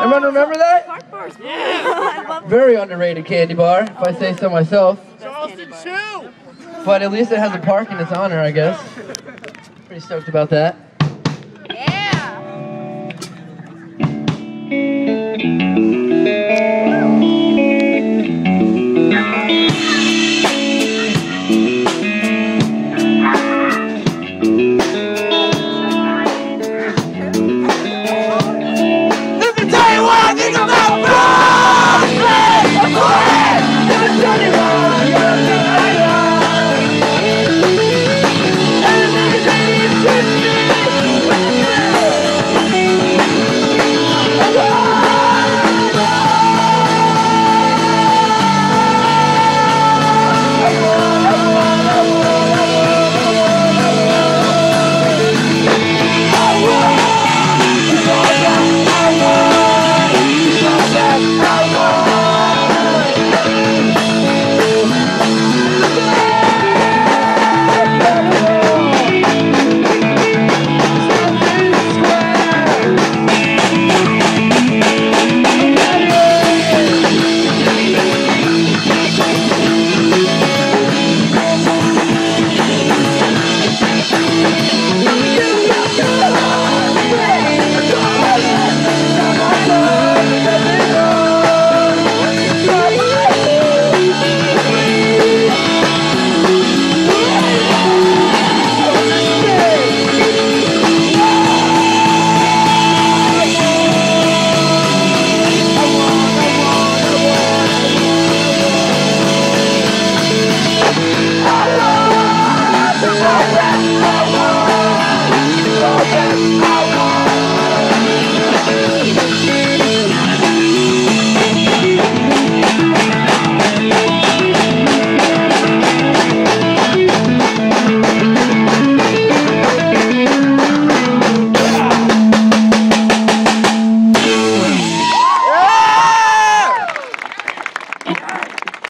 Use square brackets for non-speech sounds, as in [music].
Everyone oh, remember that? Clark bars. [laughs] Yeah. I love Very underrated candy bar, if I say so myself. Charleston Chew! But at least it has a park in its honor, I guess. [laughs] Pretty stoked about that.